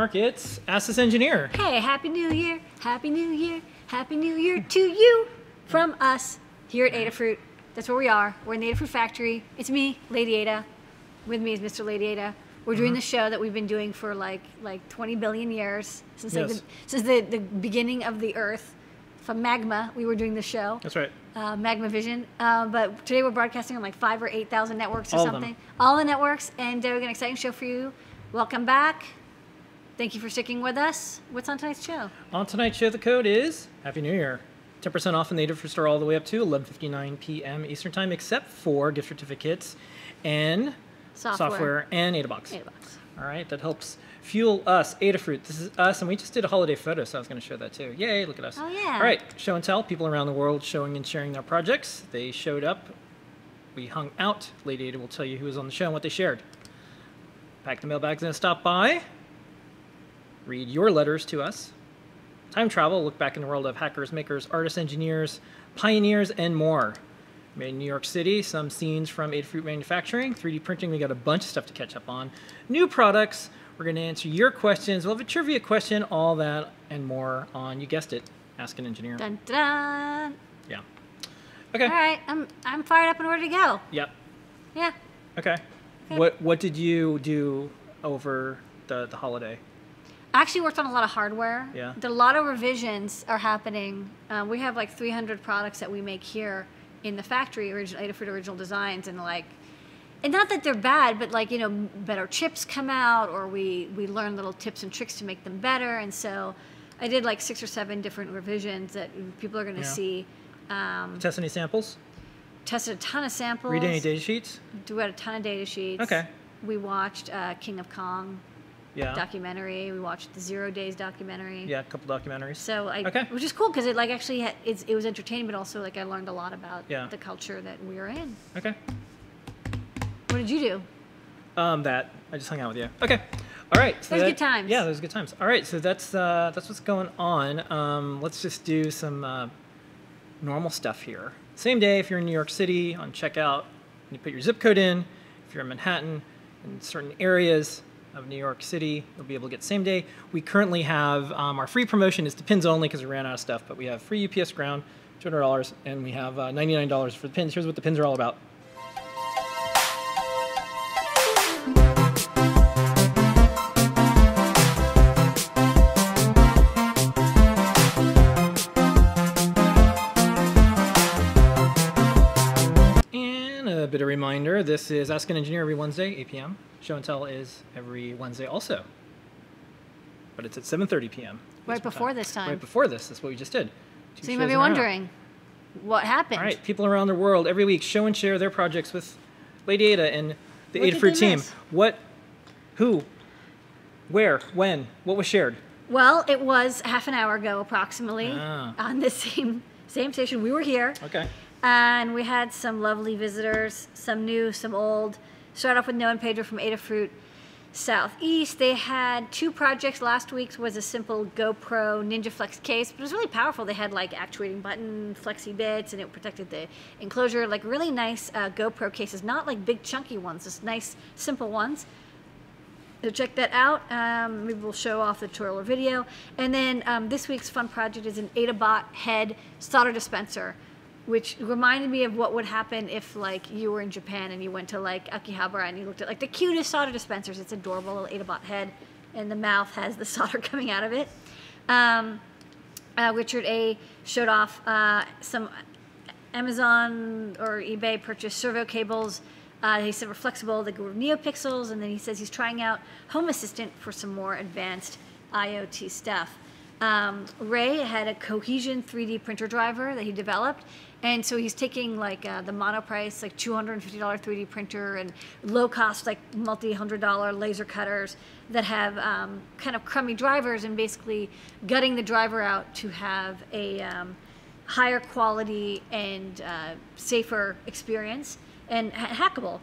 From it's Ask This Engineer. Hey, Happy New Year, Happy New Year, Happy New Year to you from us here at Adafruit. That's where we are. We're in the Adafruit factory. It's me, Lady Ada. With me is Mr. Lady Ada. We're doing the show that we've been doing for like like 20 billion years since like Yes. the, since the, the beginning of the Earth. From magma, we were doing the show. That's right. uh, Magma Vision. Uh, but today we're broadcasting on like five or eight thousand networks or All of them. something. All the networks, and uh, we got an exciting show for you. Welcome back. Thank you for sticking with us. What's on tonight's show? On tonight's show, the code is Happy New Year. 10% off in the Adafruit store all the way up to 11.59 p.m. Eastern Time, except for gift certificates and Software. and AdaBox. Bucks. All right, that helps fuel us, Adafruit. This is us, and we just did a holiday photo, so I was going to show that too. Yay, look at us. Oh, yeah. All right, show and tell. People around the world showing and sharing their projects. They showed up. We hung out. Lady Ada will tell you who was on the show and what they shared. Pack the mailbags and stop by. Read your letters to us. Time travel, look back in the world of hackers, makers, artists, engineers, pioneers, and more. Made in New York City, some scenes from Adafruit Manufacturing, 3D printing, we got a bunch of stuff to catch up on. New products, we're going to answer your questions. We'll have a trivia question, all that and more on, you guessed it, Ask an Engineer. Dun dun. Yeah. Okay. All right, I'm I'm fired up and ready to go. Yep. Yeah. Okay. Okay. What What did you do over the, the holiday? I actually worked on a lot of hardware. Yeah. A lot of revisions are happening. Um, we have like 300 products that we make here in the factory, original Adafruit original designs, and like, and not that they're bad, but like you know, better chips come out, or we we learn little tips and tricks to make them better. And so, I did like six or seven different revisions that people are going to Yeah. see. Um, Test any samples? tested a ton of samples. Read any data sheets? We had a ton of data sheets. Okay. We watched uh, King of Kong Yeah. documentary. We watched the Zero Days documentary. Yeah, a couple documentaries. So I, Okay. which is cool because it like actually had, it's, it was entertaining, but also like I learned a lot about Yeah. the culture that we are in. Okay. What did you do? Um, that I just hung out with you. Okay. All right. So Those that- good times. Yeah, those good times. All right. So that's uh, that's what's going on. Um, let's just do some uh, normal stuff here. Same day, if you're in New York City on checkout, you put your zip code in. If you're in Manhattan, in certain areas of New York City, you'll be able to get same day. We currently have um, our free promotion is the pins only because we ran out of stuff, but we have free UPS ground, $200, and we have uh, $99 for the pins. Here's what the pins are all about. And a bit of reminder, this is Ask an Engineer every Wednesday, 8 p.m. Show and Tell is every Wednesday also. But it's at 7.30 p.m. Right before this time. Right before this. That's what we just did. Two So you might be in a row. wondering, what happened? All right, people around the world every week show and share their projects with Lady Ada and the What Adafruit team. miss? What, who, where, when, what was shared? Well, it was half an hour ago, approximately, Ah. on the same same station. We were here. Okay. And we had some lovely visitors, some new, some old. Start off with Noah and Pedro from Adafruit Southeast. They had two projects. Last week's was a simple GoPro Ninja Flex case, but it was really powerful. They had like actuating button, flexi bits, and it protected the enclosure. Like really nice uh, GoPro cases, not like big chunky ones, just nice simple ones. So check that out. Um, maybe we'll show off the tutorial or video. And then um, this week's fun project is an AdaBot head solder dispenser, which reminded me of what would happen if like you were in Japan and you went to like Akihabara and you looked at like the cutest solder dispensers. It's adorable little AdaBot head, and the mouth has the solder coming out of it. Um, uh, Richard A. showed off uh, some Amazon or eBay purchased servo cables. Uh, he said were flexible, they were NeoPixels, and then he says he's trying out Home Assistant for some more advanced IoT stuff. Um, Ray had a Cohesion 3D printer driver that he developed, and so he's taking like uh, the monoprice, like $250 3D printer, and low cost, like multi hundred dollar laser cutters that have um, kind of crummy drivers, and basically gutting the driver out to have a um, higher quality and uh, safer experience and ha- hackable.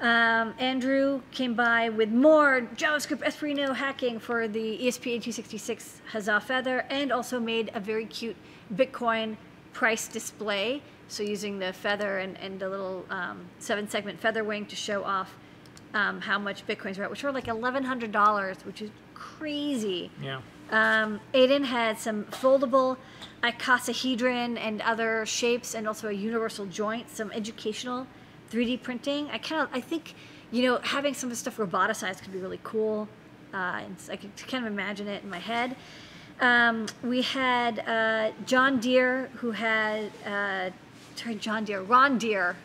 Um, Andrew came by with more JavaScript Espruino hacking for the E ESP8266 Huzzah Feather and also made a very cute Bitcoin price display. So using the feather and, and the little um, seven segment feather wing to show off um, how much Bitcoins are at, which were like $1,100, which is crazy. Yeah. Um, Aiden had some foldable icosahedron and other shapes, and also a universal joint. Some educational 3D printing. I kind of, I think, you know, having some of the stuff roboticized could be really cool. Uh, and I could kind of imagine it in my head. Um, we had uh, John Deere, who had, uh, John Deere, Ron Deere.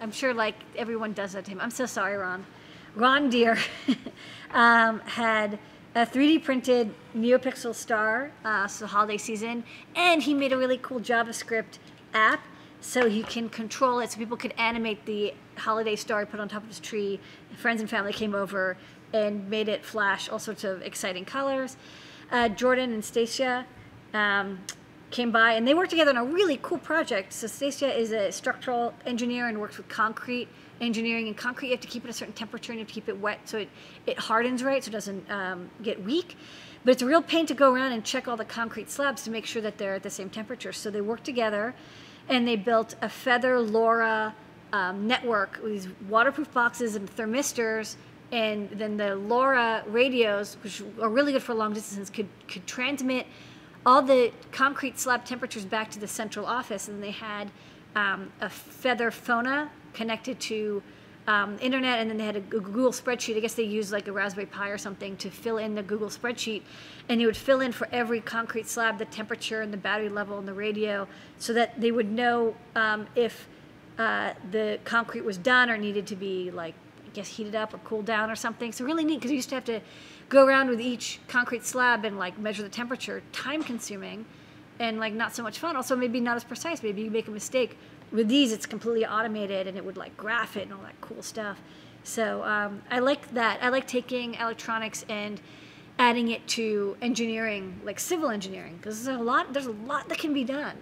I'm sure like everyone does that to him. I'm so sorry, Ron. Ron Deere um, had a 3D printed NeoPixel star, uh, so holiday season, and he made a really cool JavaScript app so you can control it so people could animate the holiday star put on top of his tree. Friends and family came over and made it flash all sorts of exciting colors. Uh, Jordan and Stacia um, came by and they worked together on a really cool project. So Stacia is a structural engineer and works with concrete engineering. And concrete, you have to keep it at a certain temperature and you have to keep it wet so it, it hardens right so it doesn't um, get weak. But it's a real pain to go around and check all the concrete slabs to make sure that they're at the same temperature. So they worked together and they built a Feather LoRa um, network with these waterproof boxes and thermistors and then the LoRa radios, which are really good for long distances, could could transmit all the concrete slab temperatures back to the central office, and they had um, a Feather FONA connected to um, internet, and then they had a Google spreadsheet. I guess they used like a Raspberry Pi or something to fill in the Google spreadsheet, and you would fill in for every concrete slab the temperature and the battery level and the radio, so that they would know um, if uh, the concrete was done or needed to be like guess heated up or cooled down or something. So really neat because you used to have to go around with each concrete slab and like measure the temperature, time consuming and like not so much fun. Also maybe not as precise. Maybe you make a mistake. With these it's completely automated and it would like graph it and all that cool stuff. So um, I like that. I like taking electronics and adding it to engineering, like civil engineering, because there's a lot. There's a lot that can be done.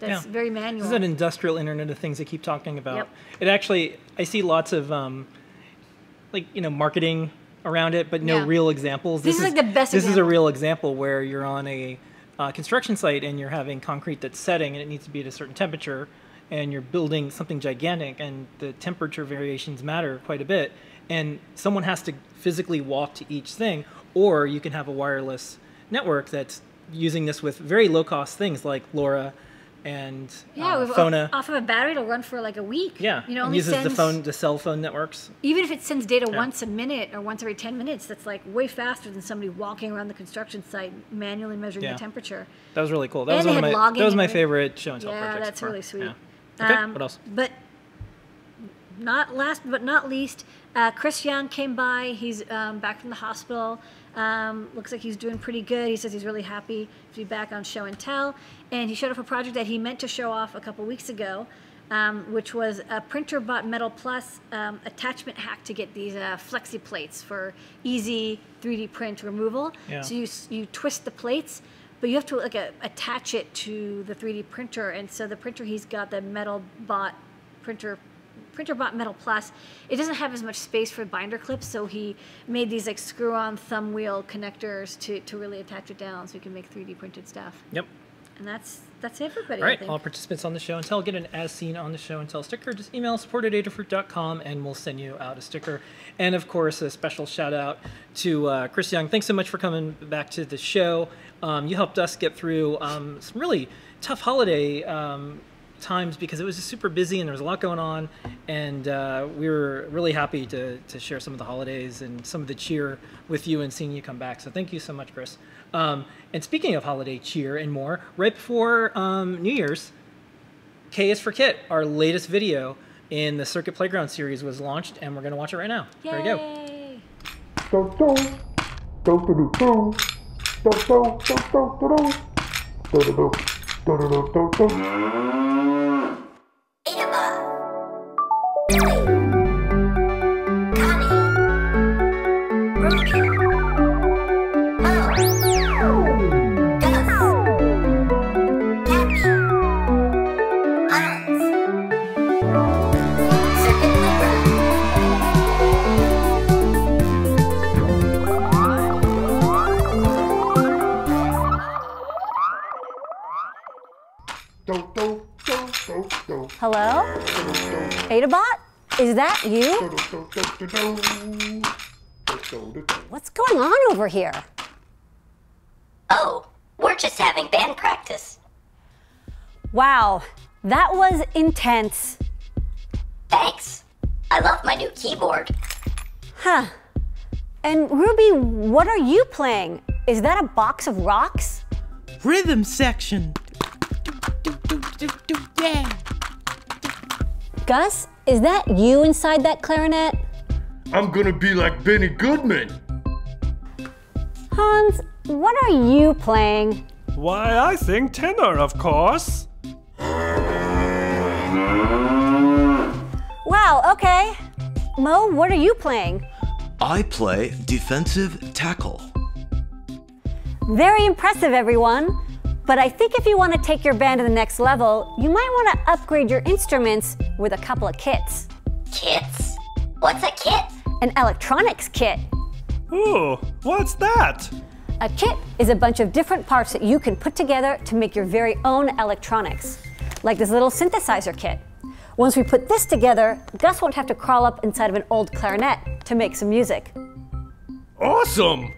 That's Yeah. very manual. This is an industrial Internet of Things they keep talking about. Yep. It actually, I see lots of um, like you know marketing around it, but no Yeah. real examples. This is, like, the best This is a real example where you're on a uh, construction site and you're having concrete that's setting and it needs to be at a certain temperature, and you're building something gigantic, and the temperature variations matter quite a bit, and someone has to physically walk to each thing, or you can have a wireless network that's using this with very low cost things like LoRa and yeah, uh, FONA. off of a battery, it'll run for like a week. Yeah, you know, it only uses the phone, the cell phone networks. even if it sends data Yeah. once a minute or once every 10 minutes that's like way faster than somebody walking around the construction site manually measuring Yeah. the temperature That was really cool. That And was one of my logging that was my favorite show and tell yeah project. that's so far. really sweet Yeah. Okay, Um, what else? but not last but not least uh, chris young came by he's um, back from the hospital um, looks like he's doing pretty good. He says he's really happy to be back on show and tell. And he showed off a project that he meant to show off a couple weeks ago um, which was a Printrbot metal plus um, attachment hack to get these uh, flexi plates for easy 3d print removal. Yeah. so you, you twist the plates but you have to like a, attach it to the 3d printer. And so the printer he's got the metal bot printer Printrbot metal plus it doesn't have as much space for binder clips so he made these like screw on thumb wheel connectors to, to really attach it down so you can make 3d printed stuff Yep. and that's that's everybody All right, all participants on the show and tell get an as seen on the show and tell sticker. Just email support at adafruit.com and we'll send you out a sticker. And of course, a special shout out to uh, Chris Young. Thanks so much for coming back to the show. Um, you helped us get through um, some really tough holiday um, times because it was just super busy and there was a lot going on. And uh, we were really happy to, to share some of the holidays and some of the cheer with you and seeing you come back. So thank you so much, Chris. Um, and speaking of holiday cheer and more, right before um, New Year's, K is for Kit, our latest video in the Circuit Playground series was launched, and we're going to watch it right now. Yay. There you go. Do, do. Do, do, do, do. Do, do, do, do, do. Do, do, do. Tururú, tururú. Adabot? Is that you? What's going on over here? Oh, we're just having band practice. Wow, that was intense. Thanks. I love my new keyboard. Huh. And Ruby, what are you playing? Is that a box of rocks? Rhythm section. Do, do, do, yeah. Gus, is that you inside that clarinet? I'm gonna be like Benny Goodman. Hans, what are you playing? Why, I sing tenor, of course. Wow, okay. Mo, what are you playing? I play defensive tackle. Very impressive, everyone. But I think if you want to take your band to the next level, you might want to upgrade your instruments with a couple of kits. Kits? What's a kit? An electronics kit. Ooh, what's that? A kit is a bunch of different parts that you can put together to make your very own electronics, like this little synthesizer kit. Once we put this together, Gus won't have to crawl up inside of an old clarinet to make some music. Awesome!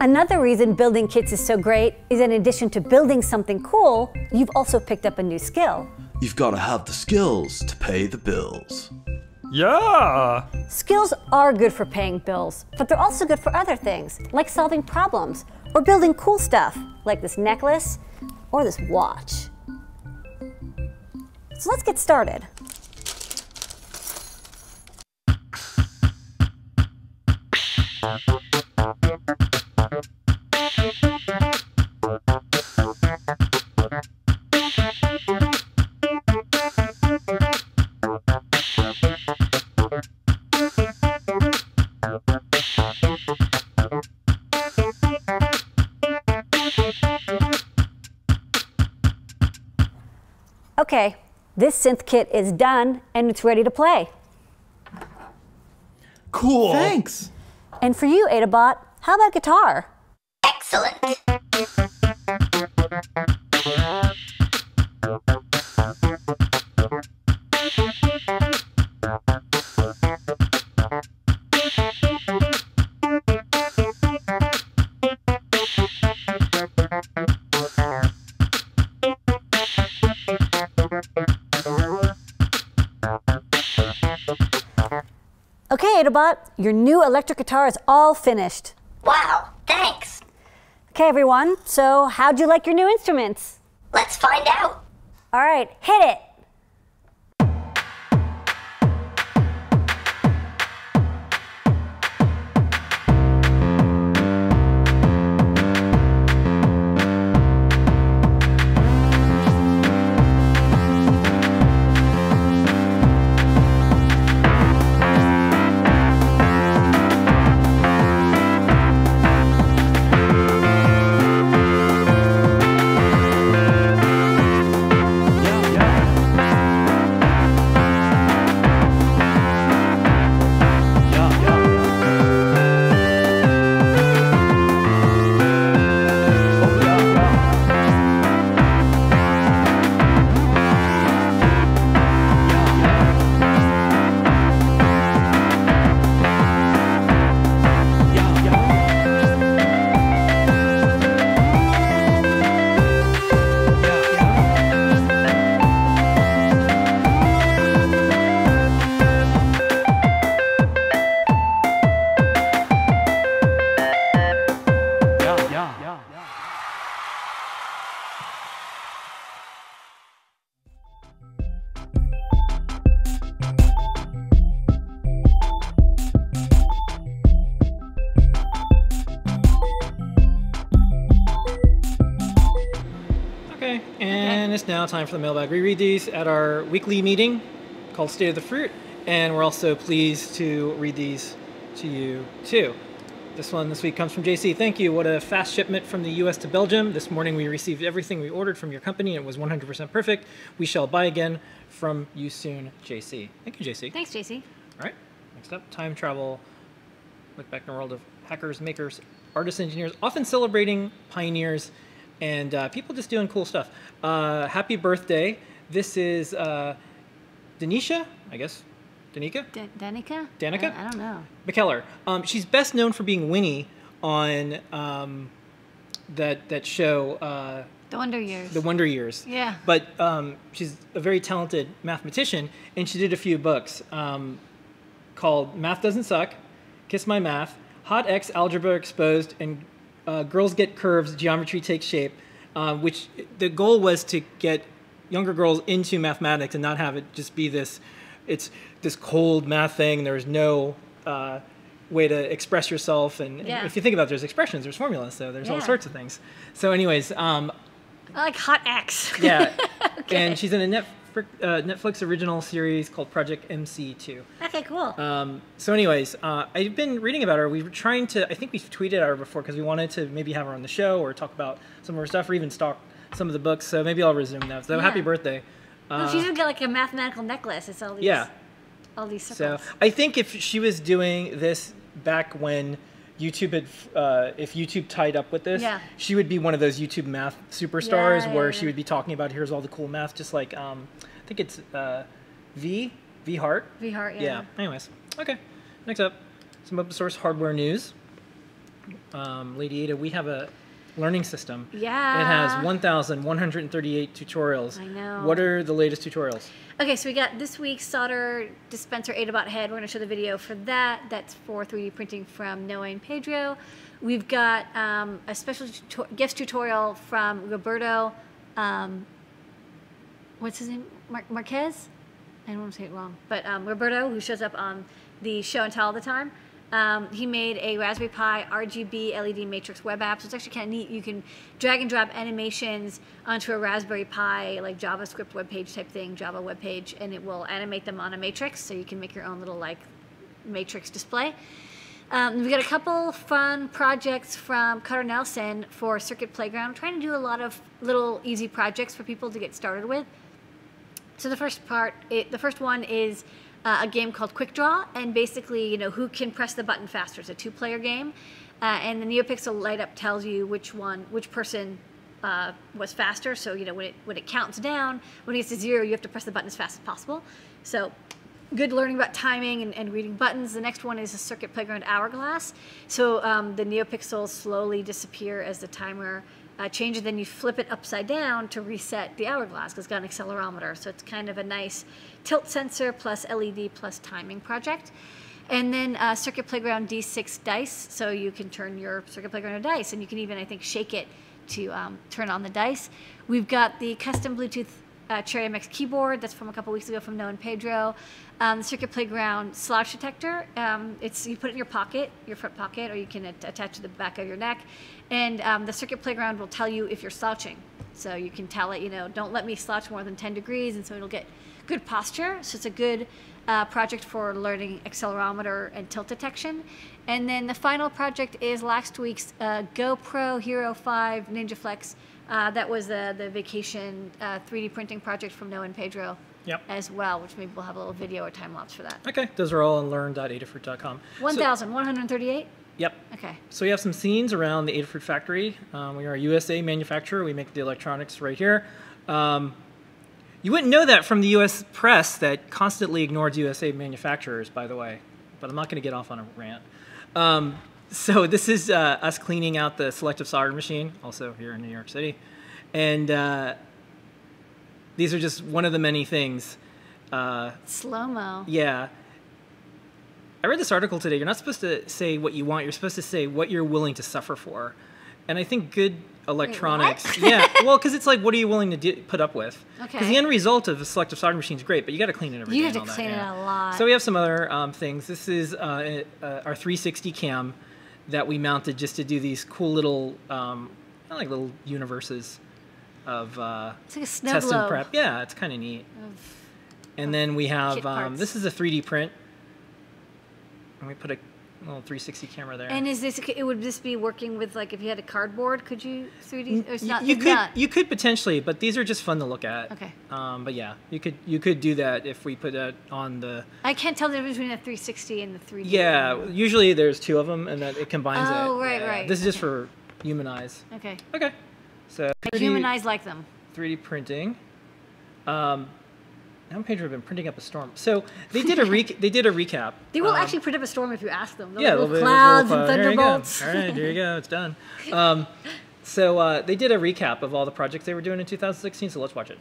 Another reason building kits is so great is in addition to building something cool, you've also picked up a new skill. You've got to have the skills to pay the bills. Yeah. Skills are good for paying bills, but they're also good for other things, like solving problems or building cool stuff, like this necklace or this watch. So let's get started. Okay, this synth kit is done and it's ready to play. Cool. Thanks. And for you, Adabot, how about guitar? Excellent. Okay, Adabot, your new electric guitar is all finished. Wow. Okay, everyone, so how'd you like your new instruments? Let's find out. All right, hit it. It's now time for the mailbag. We read these at our weekly meeting called State of the Fruit, and we're also pleased to read these to you too. This one this week comes from JC. Thank you. What a fast shipment from the US to Belgium. This morning we received everything we ordered from your company it was 100% perfect. We shall buy again from you soon, JC. Thank you, JC. Thanks, JC. All right, next up, time travel. Look back in the world of hackers, makers, artists, engineers, often celebrating pioneers and uh, people just doing cool stuff. Uh, happy birthday. This is uh, Denisha, I guess. Danica? Da- Danica? Danica? I, I don't know. McKellar. Um, she's best known for being Winnie on um, that that show uh, The Wonder Years. the Wonder Years. Yeah. But um, she's a very talented mathematician, and she did a few books um, called "Math Doesn't Suck," "Kiss My Math," "Hot X Algebra Exposed," and uh, "Girls Get Curves: Geometry Takes Shape," uh, which the goal was to get younger girls into mathematics and not have it just be this, it's this cold math thing. There's no uh, way to express yourself, and and if you think about it, there's expressions, there's formulas, so there's all sorts of things. So, anyways, um, I like Hot X. yeah, and she's in a Netflix, uh, Netflix original series called Project MC2. okay, cool. Um, so, anyways, uh, I've been reading about her. We were trying to, I think we've tweeted at her before because we wanted to maybe have her on the show or talk about some of her stuff or even stalk some of the books. So maybe I'll resume that. So, Yeah. happy birthday. oh, she's even got like a mathematical necklace. It's all these. Yeah. All these circles. So. I think if she was doing this back when YouTube had, uh, if YouTube tied up with this, Yeah. she would be one of those YouTube math superstars Yeah, where yeah, she would be talking about here's all the cool math, just like um, I think it's uh, V Vi Hart. Vi Hart, yeah. Yeah. Anyways, okay. Next up, some open source hardware news. Um, Lady Ada, we have a learning system. Yeah. It has 1,138 tutorials. I know. What are the latest tutorials? Okay, so we got this week's solder dispenser Adabot head. We're going to show the video for that. That's for 3D printing from Noah and Pedro. We've got um, a special tuto- gifts tutorial from Roberto. Um, what's his name? Mar- Marquez? I don't want to say it wrong, but um, Roberto, who shows up on the show and tell all the time. Um, he made a Raspberry Pi RGB LED matrix web app. So it's actually kind of neat. You can drag and drop animations onto a Raspberry Pi, like JavaScript web page type thing, Java web page, and it will animate them on a matrix. So you can make your own little like matrix display. Um, we've got a couple fun projects from Carter Nelson for Circuit Playground. I'm trying to do a lot of little easy projects for people to get started with. So the first part, it, the first one is uh, a game called Quick Draw, and basically, you know, who can press the button faster. It's a two-player game, uh, and the NeoPixel light up tells you which one, which person uh, was faster. So you know, when it when it counts down, when it gets to zero, you have to press the button as fast as possible. So good learning about timing and, and reading buttons. The next one is a Circuit Playground Hourglass. So um, the NeoPixels slowly disappear as the timer uh, changes. Then you flip it upside down to reset the hourglass because it's got an accelerometer. So it's kind of a nice tilt sensor plus LED plus timing project. And then uh, Circuit Playground D6 dice. So you can turn your Circuit Playground dice, and you can even, I think, shake it to um, turn on the dice. We've got the custom Bluetooth uh, Cherry MX keyboard that's from a couple weeks ago from Noah and Pedro. Um, the Circuit Playground slouch detector. Um, it's you put it in your pocket, your front pocket, or you can at- attach to the back of your neck, and um, the Circuit Playground will tell you if you're slouching. So you can tell it, you know, don't let me slouch more than 10 degrees, and so it'll get good posture. So it's a good uh, project for learning accelerometer and tilt detection. And then the final project is last week's uh, GoPro Hero 5 Ninja Flex. Uh, that was uh, the vacation uh, 3D printing project from Noah and Pedro Yep. as well, which maybe we'll have a little video or time lapse for that. Okay, those are all on learn.adafruit.com. So- 1,138? Yep. Okay. So we have some scenes around the Adafruit factory. Um, we are a USA manufacturer. We make the electronics right here. Um, you wouldn't know that from the U.S. press that constantly ignores USA manufacturers, by the way. But I'm not going to get off on a rant. Um, so this is uh, us cleaning out the selective soldering machine, also here in New York City, and uh, these are just one of the many things. Uh, Slow mo. yeah. I read this article today. You're not supposed to say what you want. You're supposed to say what you're willing to suffer for. And I think good electronics. yeah. Well, because it's like, what are you willing to do, put up with? Okay. Because the end result of a selective soldering machine is great, but you got to clean it every You day have to clean that, it yeah. a lot. So we have some other um, things. This is uh, uh, our 360 cam that we mounted just to do these cool little, um, kind of like little universes of uh, It's like a snow test and prep. Yeah, it's kind of neat. And then we have um, this is a 3D print, and we put a little 360 camera there. And is this, it would this be working with, like, if you had a cardboard, could you 3D? Or it's not, you it's could not. you could potentially, but these are just fun to look at. Okay. Um, but yeah, you could you could do that if we put that on the. I can't tell the difference between a 360 and the 3D. Yeah, usually there's two of them, and that it combines it. Oh, right, Yeah, right. This is just for human eyes. Okay. Okay. So 3D, Human eyes like them. 3D printing. Um, now Pedro have been printing up a storm. So they did a rec- they did a recap. They will Um, actually print up a storm if you ask them. They'll yeah, little clouds little and you go. thunderbolts. All right, there you go. It's done. Um, So uh, they did a recap of all the projects they were doing in 2016. So let's watch it.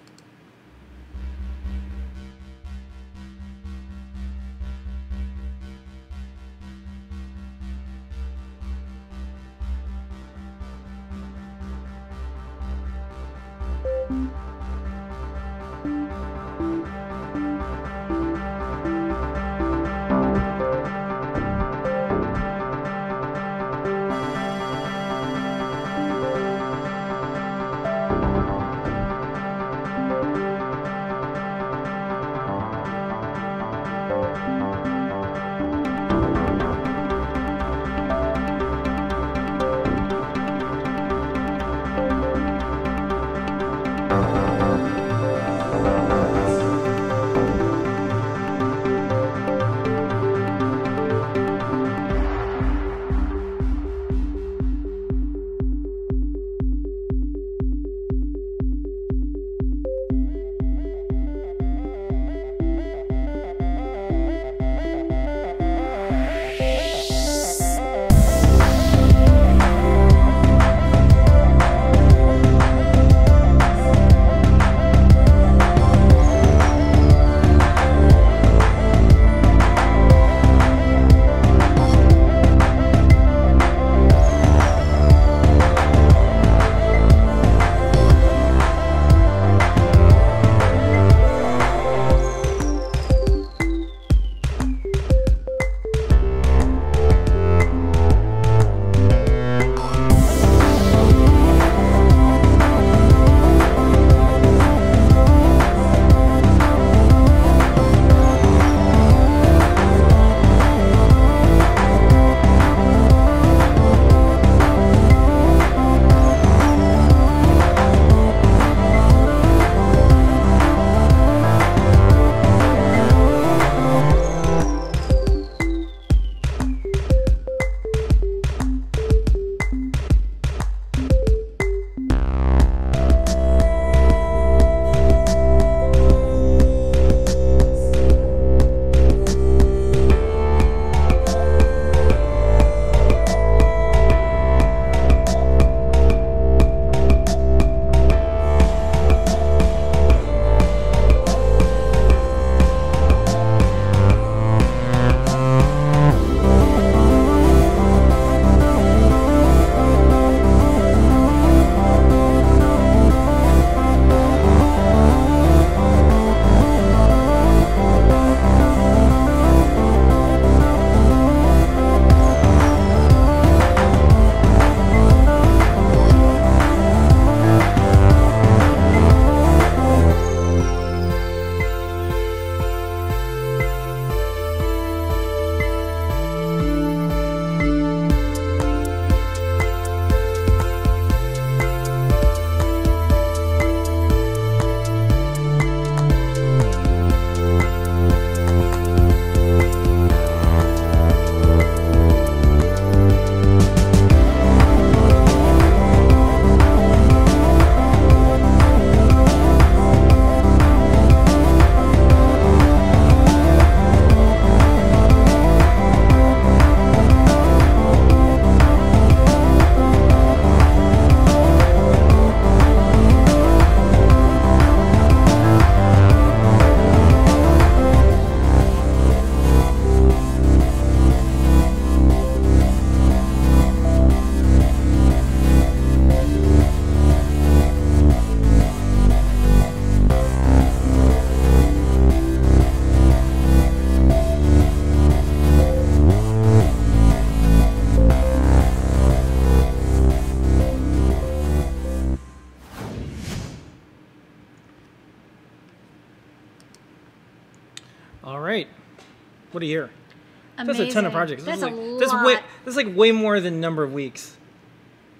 That's a ton of projects. That's this a like, That's, way, lot. that's like way more than number of weeks.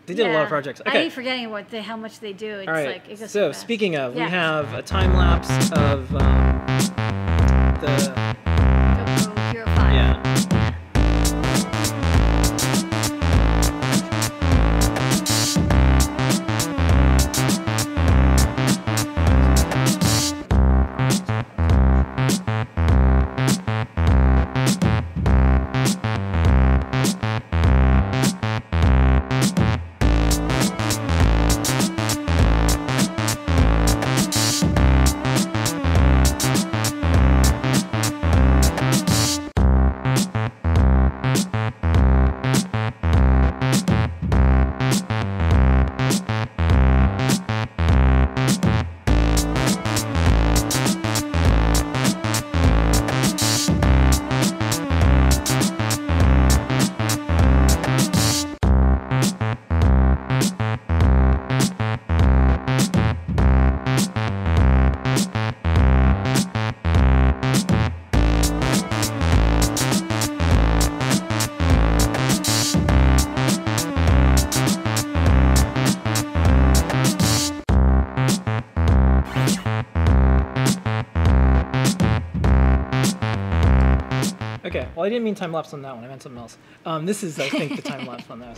They did a lot of projects. I Okay. keep forgetting what they, how much they do. It's All right. like so fast. speaking of, Yeah. we have a time lapse of um, the Okay. Well, I didn't mean time lapse on that one. I meant something else. Um, this is, I think, the time lapse one that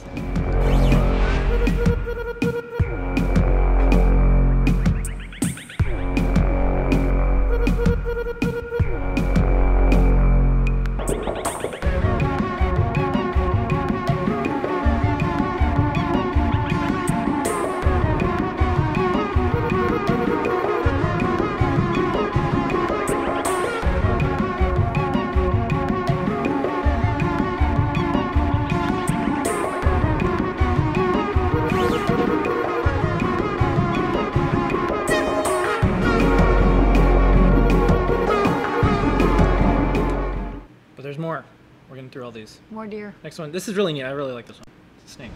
We're getting through all these. More deer. Next one. This is really neat. I really like this one. It's a snake.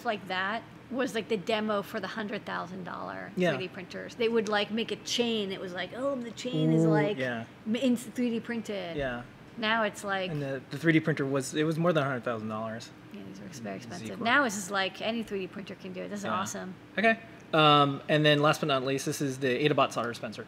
Stuff like that was like the demo for the hundred thousand dollar Yeah. 3D printers. They would like make a chain. It was like, oh, the chain is like yeah. in 3D printed. Yeah. Now it's like And the, the 3D printer was, it was more than $100,000. yeah, these are very expensive. Zeequel. Now it's just like any 3D printer can do it. This is Yeah. awesome. Okay. Um, and then last but not least, this is the Adabot solder dispenser.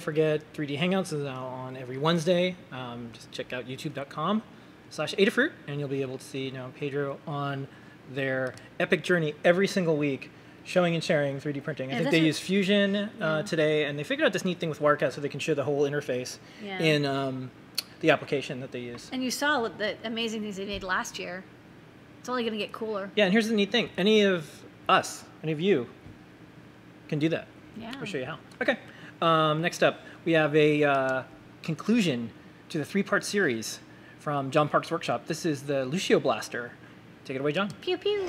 Don't forget 3D Hangouts is Noe on every Wednesday. Um, just check out youtube.com slash Adafruit, and you'll be able to see now Pedro on their epic journey every single week, showing and sharing 3D printing. I Yeah, think they use Fusion uh, today, and they figured out this neat thing with Wirecast so they can show the whole interface Yeah. in um, the application that they use. And you saw the amazing things they made last year. It's only going to get cooler. Yeah, and here's the neat thing. Any of us, any of you, can do that. Yeah. I'll show you how. Okay. Um, next up, we have a uh, conclusion to the three-part series from John Park's workshop. This is the Lucio Blaster. Take it away, John. Pew pew.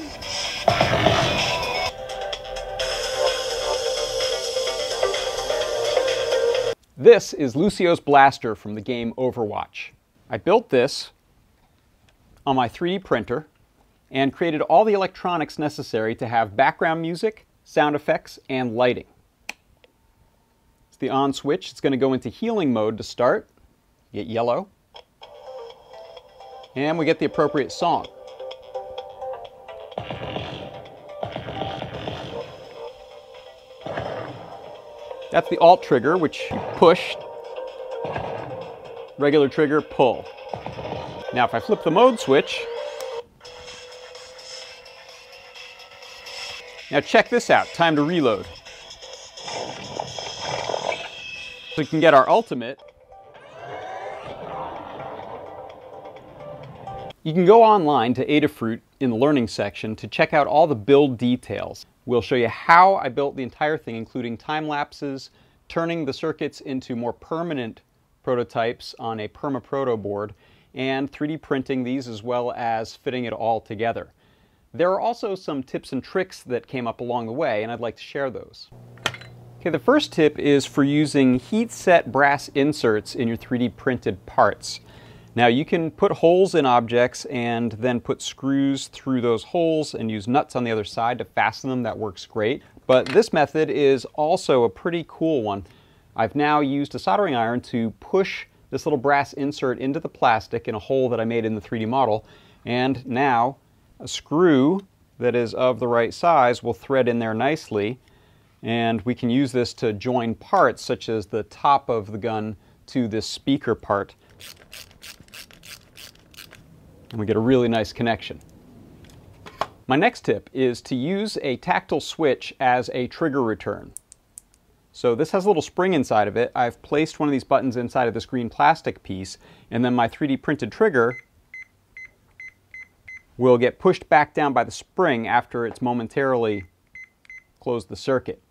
This is Lucio's blaster from the game Overwatch. I built this on my 3D printer and created all the electronics necessary to have background music, sound effects, and lighting. The on switch. It's going to go into healing mode to start. Get yellow. And we get the appropriate song. That's the Alt trigger, which you push. Regular trigger, pull. Now if I flip the mode switch, now check this out, time to reload. We can get our ultimate. You can go online to Adafruit in the learning section to check out all the build details. We'll show you how I built the entire thing, including time lapses, turning the circuits into more permanent prototypes on a permaproto board and 3D printing these as well as fitting it all together. There are also some tips and tricks that came up along the way, and I'd like to share those. Okay, the first tip is for using heat set brass inserts in your 3D printed parts. Now you can put holes in objects and then put screws through those holes and use nuts on the other side to fasten them. That works great. But this method is also a pretty cool one. I've now used a soldering iron to push this little brass insert into the plastic in a hole that I made in the 3D model. And now a screw that is of the right size will thread in there nicely. And we can use this to join parts such as the top of the gun to this speaker part. And we get a really nice connection. My next tip is to use a tactile switch as a trigger return. So this has a little spring inside of it. I've placed one of these buttons inside of this green plastic piece, and then my 3D printed trigger will get pushed back down by the spring after it's momentarily closed the circuit.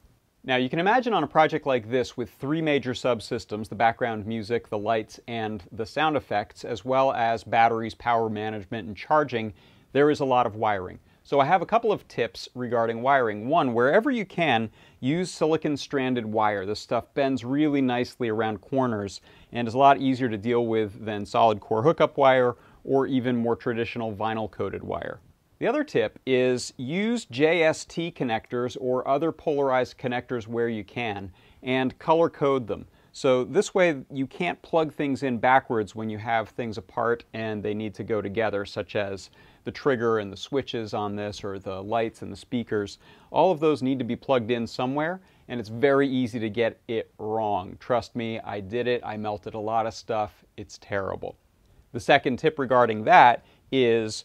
Now you can imagine on a project like this with three major subsystems, the background music, the lights, and the sound effects, as well as batteries, power management, and charging, there is a lot of wiring. So I have a couple of tips regarding wiring. One, wherever you can, use silicon stranded wire. This stuff bends really nicely around corners and is a lot easier to deal with than solid core hookup wire or even more traditional vinyl coated wire. The other tip is use JST connectors or other polarized connectors where you can and color code them. So this way you can't plug things in backwards when you have things apart and they need to go together, such as the trigger and the switches on this or the lights and the speakers. All of those need to be plugged in somewhere and it's very easy to get it wrong. Trust me, I did it. I melted a lot of stuff. It's terrible. The second tip regarding that is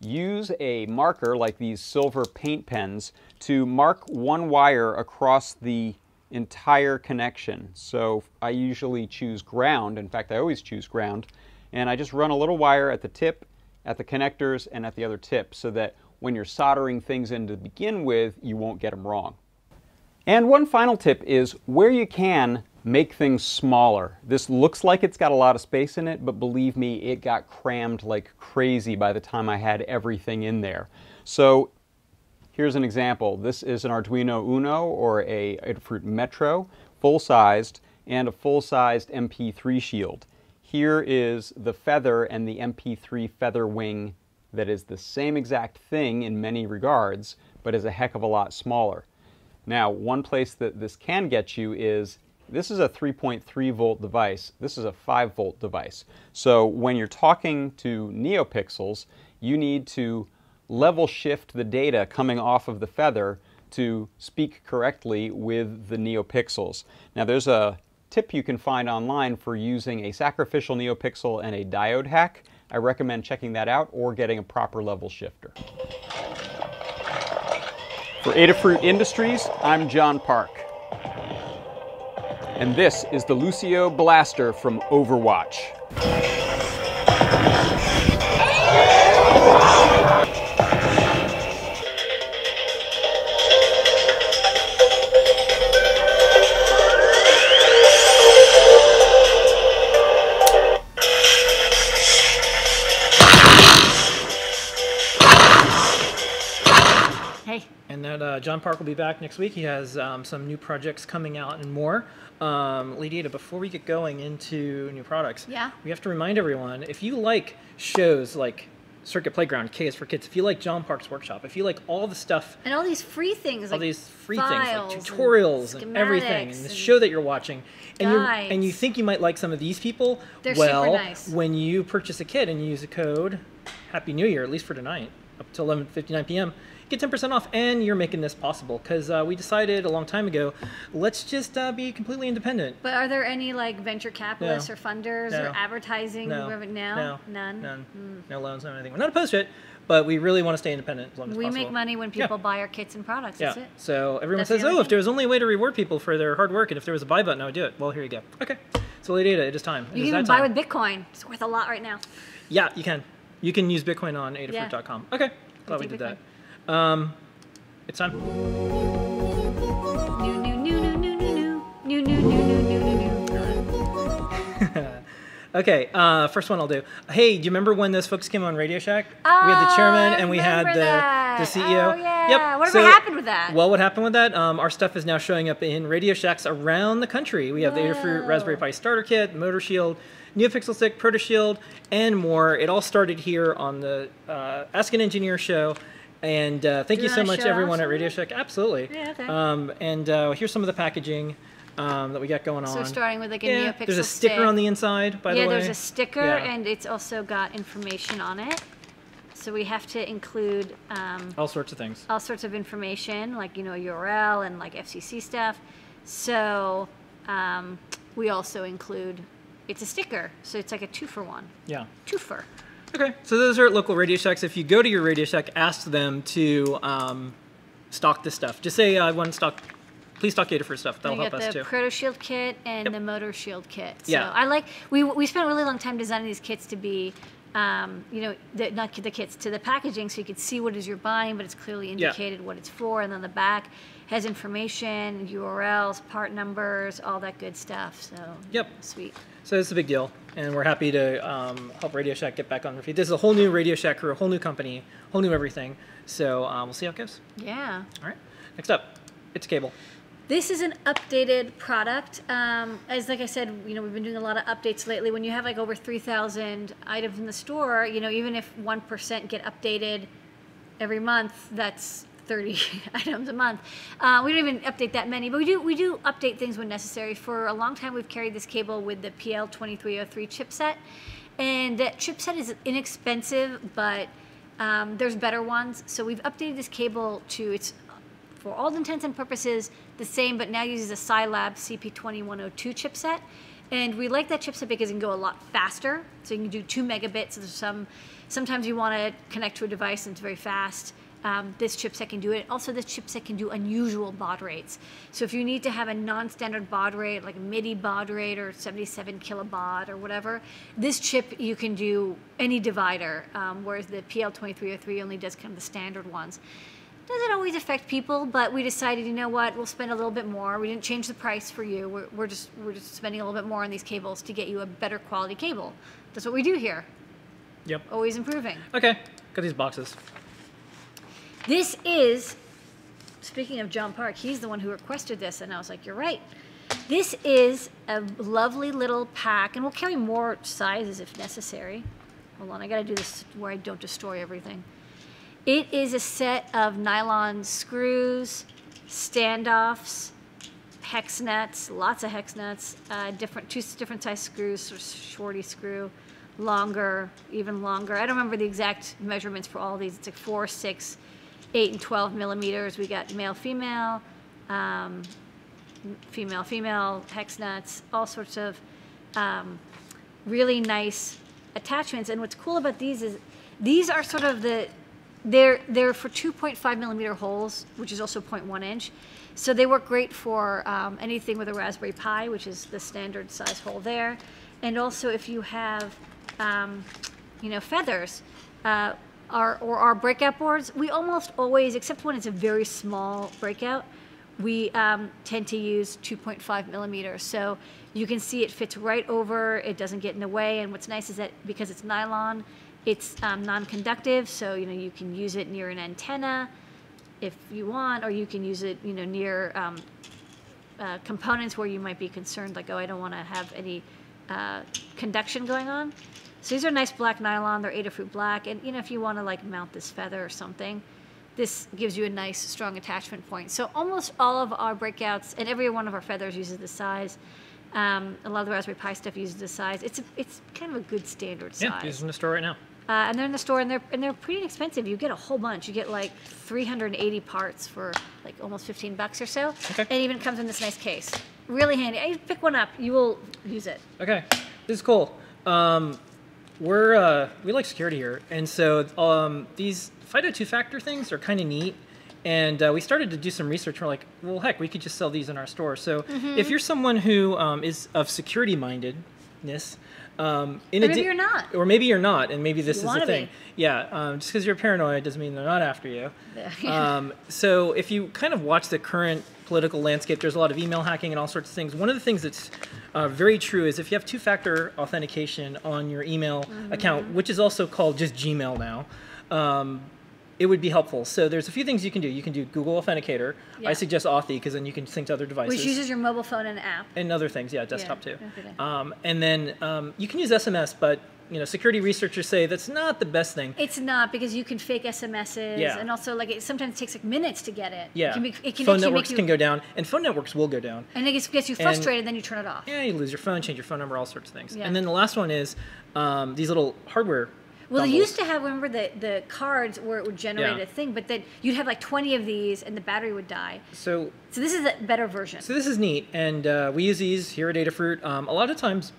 use a marker like these silver paint pens to mark one wire across the entire connection. So I usually choose ground. In fact, I always choose ground. And I just run a little wire at the tip, at the connectors, and at the other tip so that when you're soldering things in to begin with, you won't get them wrong. And one final tip is where you can, make things smaller. This looks like it's got a lot of space in it, but believe me, it got crammed like crazy by the time I had everything in there. So here's an example. This is an Arduino Uno or a Adafruit Metro, full-sized, and a full-sized MP3 shield. Here is the feather and the MP3 feather wing that is the same exact thing in many regards, but is a heck of a lot smaller. Now, one place that this can get you is this is a 3.3 volt device. This is a 5 volt device. So when you're talking to NeoPixels, you need to level shift the data coming off of the feather to speak correctly with the NeoPixels. Now there's a tip you can find online for using a sacrificial NeoPixel and a diode hack. I recommend checking that out or getting a proper level shifter. For Adafruit Industries, I'm John Park. And this is the Lucio Blaster from Overwatch. Uh, John Park will be back next week. He has um, some new projects coming out and more. Um, Lady Ada, before we get going into new products, Yeah. we have to remind everyone if you like shows like Circuit Playground, KS for Kids, if you like John Park's Workshop, if you like all the stuff, and all these free things, all like these free things like tutorials and, and, everything, and the show that you're watching, and you and you think you might like some of these people, They're well, nice. when you purchase a kit and you use a code Happy New Year, at least for tonight, up to 11:59 p.m. Get 10% off, and you're making this possible because uh, we decided a long time ago, let's just uh, be completely independent. But are there any like venture capitalists No. or funders No. or advertising? No, no, no, none. none, Mm. no loans, no anything. We're not opposed to it, but we really want to stay independent as long as We possible. make money when Yeah. people buy our kits and products. Yeah. That's it. So everyone That's says, "Oh, if there was only a way to reward people for their hard work, and if there was a buy button, I would do it." Well, here you go. Okay. So, Lady Ada, it is time. It You is can even buy time. with Bitcoin. It's worth a lot right now. Yeah, you can. You can use Bitcoin on Adafruit.com. Okay. Glad we did that. Um, it's time. okay, uh, first one I'll do. Hey, do you remember when those folks came on Radio Shack? Oh, we had the oh, chairman and we had the, the CEO. Oh, yeah. Yep. What so, happened with that? Well, what happened with that? Um, our stuff is now showing up in Radio Shacks around the country. We have Whoa. the Adafruit Raspberry Pi Starter Kit, Motor Shield, NeoPixel Stick, Protoshield, and more. It all started here on the uh, Ask an Engineer show and uh, thank Do you you so much, everyone at Radio Shack. Absolutely. Yeah, okay. Um, and uh, here's some of the packaging um, that we got going on. So starting with like a yeah, NeoPixel There's a sticker stick. on the inside, by yeah, the way. Yeah, there's a sticker, Yeah. and it's also got information on it. So we have to include um, all sorts of things. all sorts of information, like you know URL and like FCC stuff. So um, we also include it's a sticker, so it's like a two for one, Yeah. two for. Okay, so those are local Radio Shacks. If you go to your Radio Shack, ask them to um, stock this stuff. Just say, I want to stock, please stock Adafruit stuff. That'll help us the too. Proto Shield kit and the Motor Shield kit. So Yeah. I like we we spent a really long time designing these kits to be. Um, you know, the, not the kits to the packaging, so you could see what it is you're buying, but it's clearly Yeah. indicated what it's for. And then the back has information, URLs, part numbers, all that good stuff. So Yep. sweet. So it's a big deal, and we're happy to um, help Radio Shack get back on their feet. This is a whole new Radio Shack crew, a whole new company, whole new everything. So um, we'll see how it goes. Yeah. All right. Next up, it's cable. This is an updated product. Um, as like I said, you know, we've been doing a lot of updates lately. When you have like over 3,000 items in the store, you know, even if 1% get updated every month, that's 30 items a month. Uh, we don't even update that many, but we do we do update things when necessary. For a long time, we've carried this cable with the PL2303 chipset, and that chipset is inexpensive, but um, there's better ones. So we've updated this cable to its for all intents and purposes the same, but now uses a SiLabs CP2102 chipset. And we like that chipset because it can go a lot faster. So you can do two megabits. There's some, sometimes you want to connect to a device and it's very fast. Um, this chipset can do it. Also, this chipset can do unusual baud rates. So if you need to have a non-standard baud rate, like a MIDI baud rate or 77 kilobaud or whatever, this chip you can do any divider, um, whereas the PL2303 only does kind of the standard ones doesn't always affect people, but we decided, you know what, we'll spend a little bit more. We didn't change the price for you. We're, we're just we're just spending a little bit more on these cables to get you a better quality cable. That's what we do here. Yep. Always improving. Okay. Got these boxes. This is speaking of John Park, he's the one who requested this, and I was like, you're right. This is a lovely little pack, and we'll carry more sizes if necessary. Hold on, I gotta do this where I don't destroy everything. It is a set of nylon screws, standoffs, hex nuts, lots of hex nuts, uh, different two different size screws, sort of shorty screw, longer, even longer. I don't remember the exact measurements for all these. It's like four, six, eight, and twelve millimeters. We got male, female, um, female, female hex nuts, all sorts of um, really nice attachments. And what's cool about these is these are sort of the they're they're for 2.5 millimeter holes, which is also 0.1 inch. So they work great for um, anything with a Raspberry Pi, which is the standard size hole there. And also if you have, um, you know, feathers, uh, our, or our breakout boards, we almost always, except when it's a very small breakout, we um, tend to use 2.5 millimeters. So you can see it fits right over, it doesn't get in the way. And what's nice is that because it's nylon, it's um, non-conductive, so you know you can use it near an antenna if you want, or you can use it you know near um, uh, components where you might be concerned, like oh I don't want to have any uh, conduction going on. So these are nice black nylon. They're Adafruit black, and you know if you want to like mount this feather or something, this gives you a nice strong attachment point. So almost all of our breakouts and every one of our feathers uses this size. Um, a lot of the Raspberry Pi stuff uses this size. It's a, it's kind of a good standard Yeah, size. are in the store right now. Uh, and they're in the store, and they're and they're pretty inexpensive. You get a whole bunch. You get like 380 parts for like almost 15 bucks or so. Okay. And it even comes in this nice case. Really handy. I pick one up. You will use it. Okay, this is cool. Um, we're uh, we like security here, and so um, these FIDO two-factor things are kind of neat. And uh, we started to do some research. We're like, well, heck, we could just sell these in our store. So Mhm. if you're someone who um, is of security mindedness, Um, in Or maybe addi- you're not. Or maybe you're not, and maybe this You is the thing. be. Yeah, um, just because you're paranoid doesn't mean they're not after you. Um, so if you kind of watch the current political landscape, there's a lot of email hacking and all sorts of things. One of the things that's uh, very true is if you have two-factor authentication on your email Mm-hmm. account, which is also called just Gmail now. Um, it would be helpful. So there's a few things you can do. You can do Google Authenticator. Yeah. I suggest Authy because then you can sync to other devices Which uses your mobile phone and app. and other things. Yeah, desktop Yeah, too. Um, and then um, you can use SMS, but you know, security researchers say that's not the best thing. It's not because you can fake SMSs, Yeah. and also like it sometimes takes like minutes to get it. Yeah, it can, be, it can phone networks you, can go down, and phone networks will go down. and it gets, gets you and- frustrated. then you turn it off. Yeah, you lose your phone, change your phone number, all sorts of things. Yeah. And then the last one is um, these little hardware. Well, they used to have remember the the cards where it would generate Yeah. a thing, but then you'd have like twenty of these, and the battery would die. So, So this is a better version. so this is neat, and uh, we use these here at Adafruit. Um, a lot of times,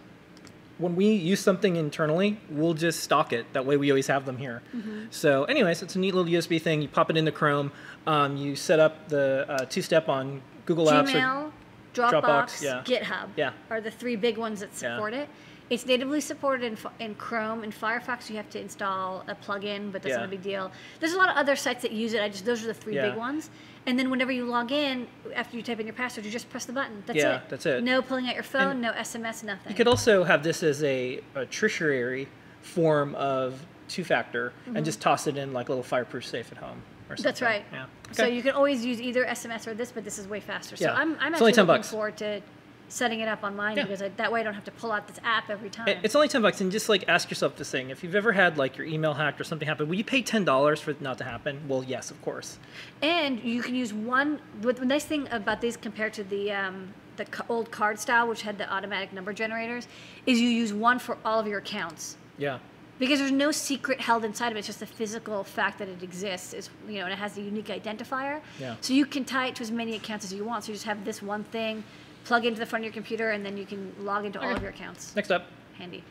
when we use something internally, we'll just stock it. That way, we always have them here. Mm-hmm. So, anyways, it's a neat little USB thing. You pop it into Chrome. Um, you set up the uh, two-step on Google Apps. or- Gmail, Dropbox, Dropbox, yeah. GitHub Yeah. are the three big ones that support it. It's natively supported in, in Chrome and Firefox. You have to install a plugin, but that's Yeah. not a big deal. There's a lot of other sites that use it. I just those are the three Yeah. big ones. And then whenever you log in, after you type in your password, you just press the button. That's Yeah, it. that's it. No pulling out your phone, And no SMS, nothing. You could also have this as a, a tertiary form of two-factor and just toss it in like a little fireproof safe at home or something. Mm-hmm. That's right. Yeah. So you can always use either SMS or this, but this is way faster. So Yeah. I'm, I'm actually looking bucks. forward to setting it up online Yeah. because I, that way I don't have to pull out this app every time. It's only ten bucks, and just like ask yourself this thing: if you've ever had like your email hacked or something happen, will you pay ten dollars for it not to happen? Well, yes, of course. And you can use one. What the nice thing about these compared to the um, the old card style, which had the automatic number generators, is you use one for all of your accounts Yeah. because there's no secret held inside of it. It's just the physical fact that it exists. Is you know, and it has a unique identifier. Yeah. So you can tie it to as many accounts as you want. So you just have this one thing, plug into the front of your computer, and then you can log into all Okay. of your accounts. Next up, Handy.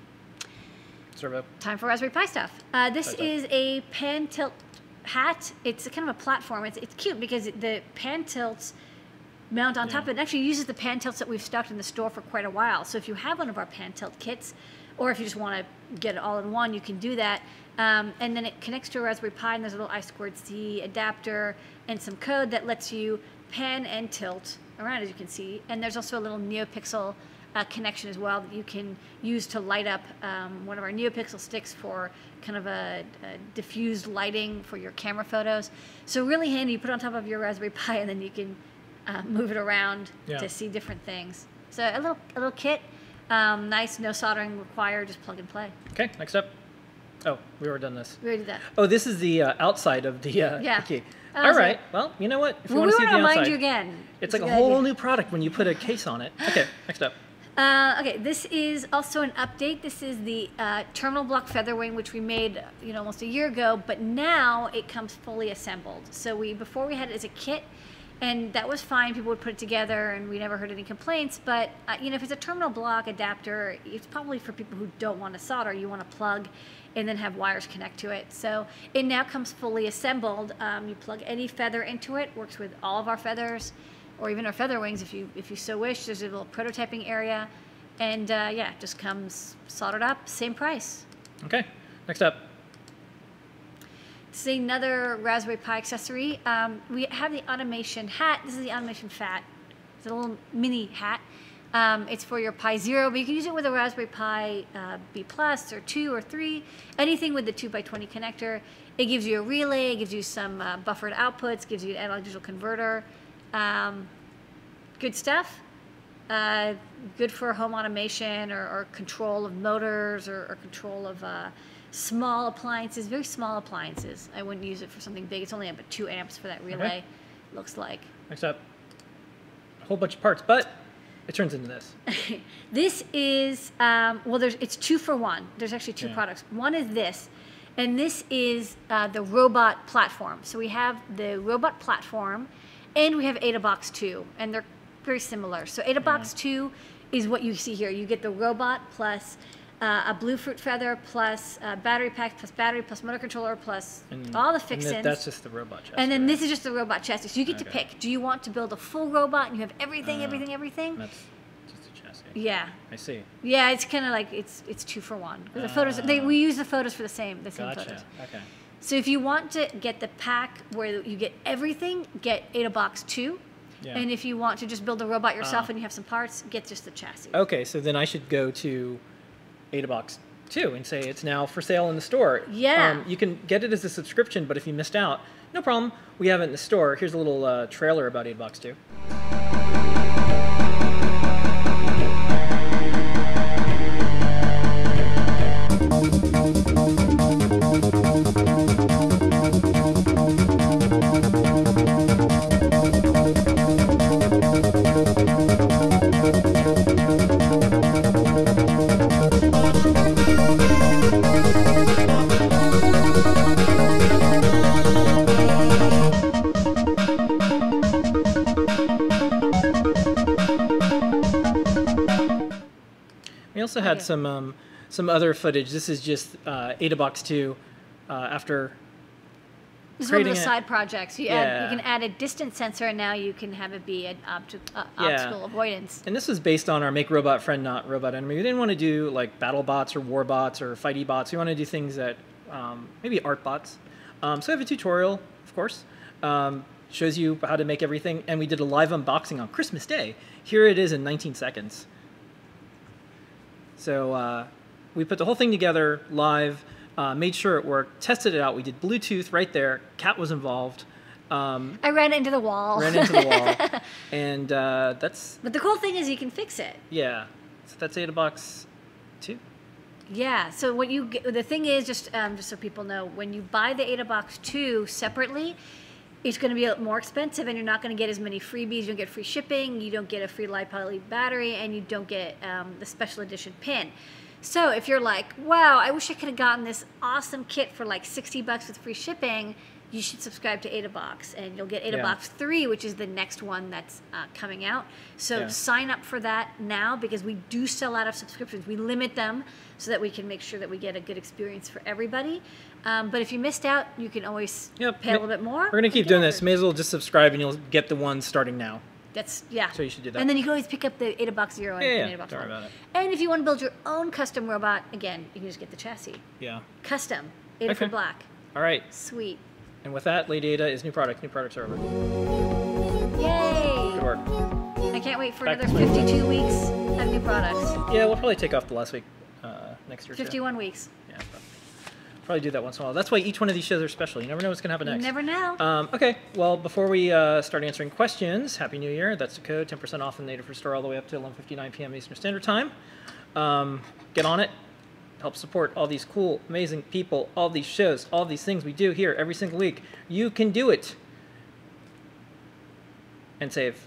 Servo. Time for Raspberry Pi stuff. Uh, this Pi is a pan tilt hat. It's a kind of a platform. It's, it's cute because the pan tilts mount on top of it. It actually uses the pan tilts that we've stocked in the store for quite a while. So if you have one of our pan tilt kits, or if you just want to get it all in one, you can do that. Um, and then it connects to a Raspberry Pi, and there's a little I squared C adapter and some code that lets you pan and tilt around, as you can see. And there's also a little NeoPixel uh, connection as well that you can use to light up um, one of our NeoPixel sticks for kind of a, a diffused lighting for your camera photos. So really handy. You put it on top of your Raspberry Pi, and then you can uh, move it around Yeah. to see different things. So a little a little kit, um, nice, no soldering required, just plug and play. Okay. Next up. Oh, we already done this. We already did that. Oh, this is the uh, outside of the, uh, Yeah. the key. That All right. it. Well, you know what? If you Well, want we to see want the to remind outside, you again. It's a like a good whole idea. new product when you put a case on it. Okay. Next up. Uh, okay, this is also an update. This is the uh, terminal block featherwing, which we made, you know, almost a year ago, but now it comes fully assembled. So we before we had it as a kit, and that was fine. People would put it together, and we never heard any complaints. But uh, you know, if it's a terminal block adapter, it's probably for people who don't want to solder. You want to plug, and then have wires connect to it. So it now comes fully assembled. Um, you plug any feather into it. Works with all of our feathers or even our feather wings if you if you so wish. There's a little prototyping area, and uh, yeah, just comes soldered up, same price. Okay. Next up. This is another Raspberry Pi accessory. Um, we have the automation hat. This is the automation fat. It's a little mini hat. Um, it's for your Pi Zero, but you can use it with a Raspberry Pi uh, B Plus or two or three, anything with the two x twenty connector. It gives you a relay, it gives you some uh, buffered outputs, gives you an analog digital converter. Um, good stuff. Uh, good for home automation or, or control of motors or, or control of uh, small appliances, very small appliances. I wouldn't use it for something big. It's only about two amps for that relay, looks like. Next up. A whole bunch of parts, but it turns into this. This is um, well, there's it's two for one. There's actually two Yeah. products. One is this, and this is uh, the robot platform. So we have the robot platform, and we have AdaBox two, and they're very similar. So AdaBox two is what you see here. You get the robot plus. Uh, a Bluefruit feather plus uh, battery pack plus battery plus motor controller plus And- all the and that- that's just the robot chest. And then right? this is just the robot chassis. So you get to pick. Do you want to build a full robot and you have everything, Uh, everything, everything? That's just a chassis. Yeah. I see. Yeah, it's kind of like it's it's two for one. The photos they, we use the photos for the same the same Gotcha. photos. Okay. So if you want to get the pack where you get everything, get AdaBox two. Yeah. And if you want to just build a robot yourself Ah. and you have some parts, get just the chassis. Okay, so then I should go to AdaBox 2 and say it's now for sale in the store. Yeah. Um, you can get it as a subscription, but if you missed out, no problem. We have it in the store. Here's a little uh, trailer about AdaBox 2. We also had yeah. some um, some other footage. This is just uh, AdaBox 2 uh, after This is one of the creating a- side projects. You, add, you can add a distance sensor, and now you can have it be an object, uh, Yeah. obstacle avoidance. And this is based on our make robot friend, not robot enemy. We didn't want to do like battle bots or war bots or fighty bots. We want to do things that um, maybe art bots. Um, so I have a tutorial, of course, um, shows you how to make everything. And we did a live unboxing on Christmas Day. Here it is in 19 seconds. So uh, we put the whole thing together live, uh, made sure it worked, tested it out. We did Bluetooth right there. Cat was involved. Um, I ran into the wall. ran into the wall, and uh, that's but the cool thing is you can fix it. yeah. So that's AdaBox two. Yeah. So what you get, the thing is, just um, just so people know, when you buy the AdaBox two separately, it's going to be a- more expensive, and you're not going to get as many freebies. You don't get free shipping, you don't get a free poly battery, and you don't get um, the special edition pin. So if you're like, wow, I wish I could have gotten this awesome kit for like 60 bucks with free shipping, you should subscribe to AdaBox, and you'll get Yeah. AdaBox 3, which is the next one that's uh, coming out. So Yeah. sign up for that now because we do sell out of subscriptions. We limit them so that we can make sure that we get a good experience for everybody. Um, but if you missed out, you can always Yep. pay a little bit more. We're gonna keep doing this. May as well just subscribe, and you'll get the one starting now. That's yeah. So you should do that. And then you can always pick up the AdaBox Zero and Yeah, and yeah, don't worry One. about it. And if you want to build your own custom robot, again, you can just get the chassis. Yeah. Custom. Ada for Okay. black. All right. Sweet. And with that, Lady Ada is new product. New products are over. Yay! Good work. I can't wait for Back another 52 weeks of new products. Yeah, we'll probably take off the last week uh, next year. too. 51 weeks. Probably. do that once in a while. That's why each one of these shows are special. You never know what's gonna happen You next. never know. Um, okay, well, before we uh, start answering questions, Happy New Year. That's the code. 10% off in the Native Store all the way up to 11.59 p.m. Eastern Standard Time. Um, get on it. Help support all these cool, amazing people, all these shows, all these things we do here every single week. You can do it. And save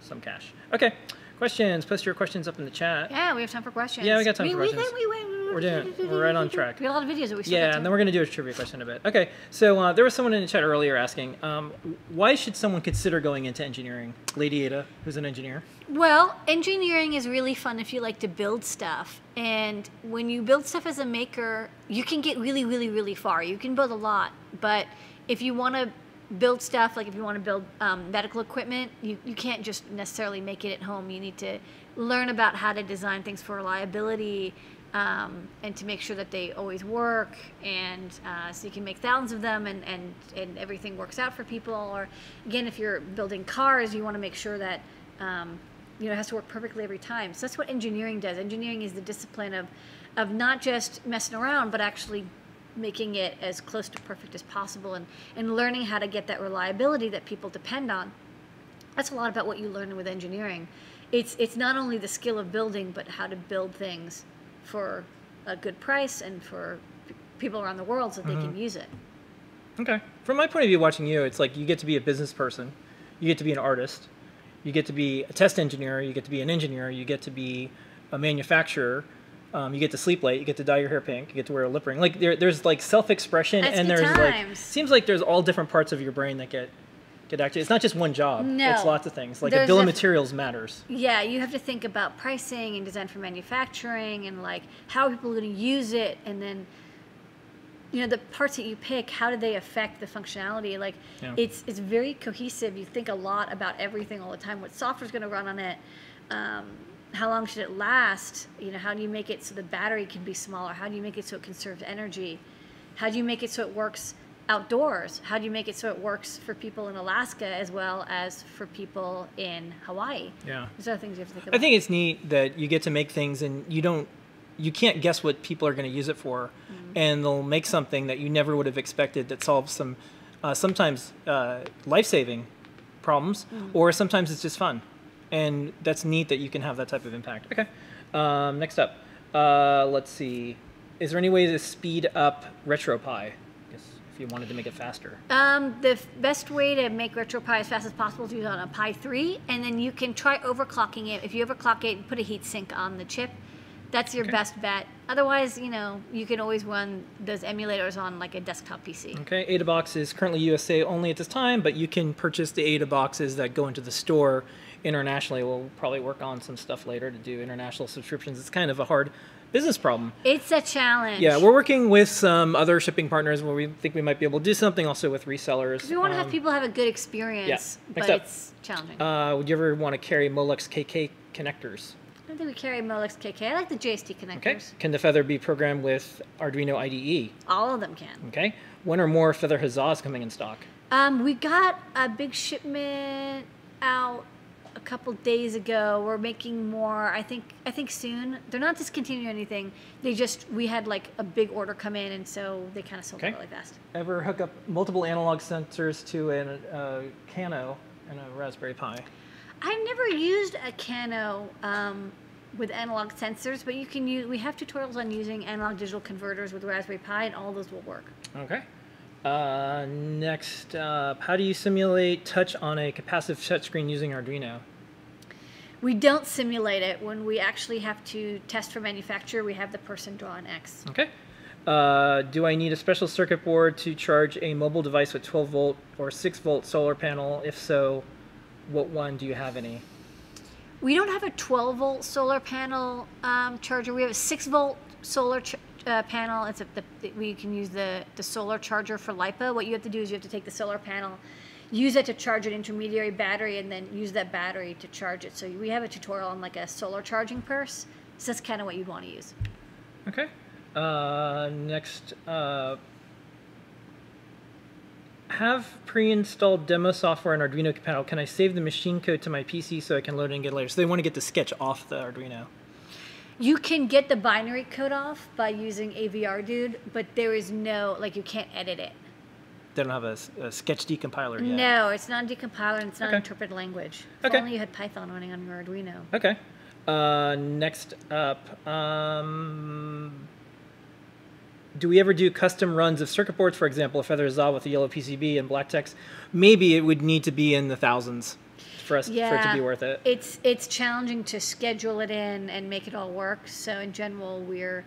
some cash. Okay, questions. Post your questions up in the chat. yeah, we have time for questions. Yeah, we got time for we, questions. We, we, we, We're doing- we're right on track. We got a lot of videos that we Yeah, and then we're going to do a trivia question in a bit. Okay, so uh, there was someone in the chat earlier asking, um, why should someone consider going into engineering? Lady Ada, who's an engineer. Well, engineering is really fun if you like to build stuff. And when you build stuff as a maker, you can get really, really, really far. You can build a lot. But if you want to build stuff, like if you want to build um, medical equipment, you, you can't just necessarily make it at home. You need to learn about how to design things for reliability um, and to make sure that they always work. And uh, so you can make thousands of them and, and, and everything works out for people. Or again, if you're building cars, you want to make sure that um, you know, it has to work perfectly every time. So that's what engineering does. Engineering is the discipline of, of not just messing around, but actually making it as close to perfect as possible and, and learning how to get that reliability that people depend on. That's a lot about what you learn with engineering. It's, it's not only the skill of building, but how to build things for a good price and for people around the world so they can use it. Okay. From my point of view, watching you, it's like you get to be a business person, you get to be an artist, you get to be a test engineer, you get to be an engineer, you get to be a manufacturer. Um, you get to sleep late. You get to dye your hair pink. You get to wear a lip ring. Like there, there's like self-expression, That's and there's like times. seems like there's all different parts of your brain that get get active. It's not just one job. No. It's lots of things. Like a bill of materials matters. Yeah, you have to think about pricing and design for manufacturing and like how are people going to use it and then you know the parts that you pick how do they affect the functionality like Yeah. it's it's very cohesive you think a lot about everything all the time what software's going to run on it um, how long should it last? You know, how do you make it so the battery can be smaller? How do you make it so it conserves energy? How do you make it so it works outdoors? How do you make it so it works for people in Alaska as well as for people in Hawaii? Yeah. Those are things you have to think about. I think it's neat that you get to make things and you don't, you can't guess what people are going to use it for, and they'll make something that you never would have expected that solves some, uh, sometimes uh, life-saving problems, or sometimes it's just fun, and that's neat that you can have that type of impact. Okay, um, next up, uh, let's see, is there any way to speed up RetroPie? If you wanted to make it faster. Um, the best way to make RetroPie as fast as possible is to use on a Pi 3, and then you can try overclocking it. If you overclock it, and put a heat sink on the chip. That's your Okay. best bet. Otherwise, you know, you can always run those emulators on like a desktop PC. Okay, AdaBox is currently USA only at this time, but you can purchase the Ada boxes that go into the store internationally. We'll probably work on some stuff later to do international subscriptions. It's kind of a hard business problem. It's a challenge. Yeah, we're working with some other shipping partners where we think we might be able to do something. Also with resellers. We want to have Um, people have a good experience, Next but up. it's challenging. Uh, would you ever want to carry Molex KK connectors? I don't think we carry Molex KK. I like the JST connectors. Okay. Can the feather be programmed with Arduino IDE? All of them can. Okay. When are more feather huzzahs coming in stock? Um, we got a big shipment out couple days ago. We're making more. I think. I think soon. They're not discontinuing anything. They just we had like a big order come in, and so they kind of sold Okay. out really fast. Ever hook up multiple analog sensors to a uh, Kano and a Raspberry Pi? I've never used a Kano. um, with analog sensors, but you can use. We have tutorials on using analog digital converters with Raspberry Pi, and all those will work. Okay. Uh, next up, how do you simulate touch on a capacitive touchscreen using Arduino? We don't simulate it when we actually have to test for manufacture. We have the person draw an X. Okay. Uh, do I need a special circuit board to charge a mobile device with 12 volt or 6 volt solar panel? If so, what one do you have any? We don't have a 12 volt solar panel um, charger. We have a 6 volt solar ch- uh, panel. It's a, the, the- we can use the, the solar charger for LiPo. What you have to do is you have to take the solar panel, use it to charge an intermediary battery, and then use that battery to charge it. So we have a tutorial on like a solar charging purse. So that's kind of what you'd want to use. Okay. Uh, next, uh, have pre-installed demo software on Arduino panel. Can I save the machine code to my PC so I can load it and get it later? So they want to get the sketch off the Arduino. You can get the binary code off by using AVRDUDE, but there is no, like, you can't edit it. They don't have a sketch decompiler yet. No, it's not a decompiler and it's not Okay. interpreted language. If Okay. only you had Python running on your Arduino. Okay. Uh, next up, um, do we ever do custom runs of circuit boards? For example, a Feather Zaw with a yellow PCB and black text. Maybe it would need to be in the thousands for us for it to be worth it. It's it's challenging to schedule it in and make it all work. So in general, we're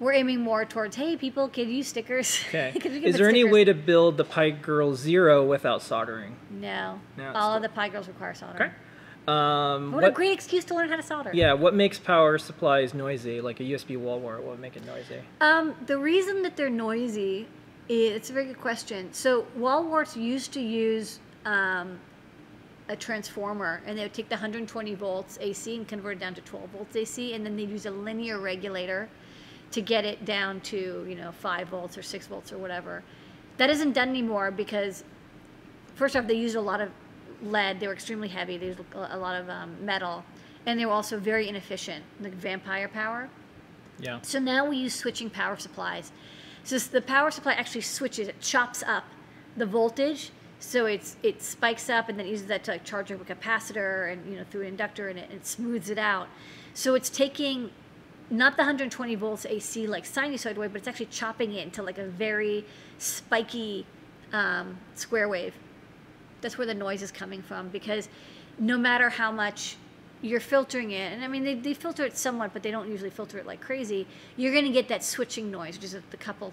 we're aiming more towards hey people can use stickers. Okay. Could Is there any way to build the PiGRRL Zero without soldering? No. No, all of the PiGRRLs require soldering Okay. Um, What, a great excuse to learn how to solder. Yeah, what makes power supplies noisy? Like a USB wall wart, what would make it noisy? Um, the reason that they're noisy, is, it's a very good question. So wall warts used to use um, a transformer, and they would take the 120 volts AC and convert it down to 12 volts AC, and then they'd use a linear regulator to get it down to you know five volts or six volts or whatever. That isn't done anymore because first off, they used a lot of lead. They were extremely heavy. They used a lot of um, metal, and they were also very inefficient, like vampire power. Yeah. So now we use switching power supplies. So the power supply actually switches, it chops up the voltage, so it's it spikes up and then uses that to like charge up a capacitor and you know through an inductor and it, it smooths it out. So it's taking not the 120 volts AC like sinusoid wave, but it's actually chopping it into like a very spiky um, square wave. That's where the noise is coming from because no matter how much you're filtering it, and I mean, they, they filter it somewhat, but they don't usually filter it like crazy, you're going to get that switching noise, which is at the couple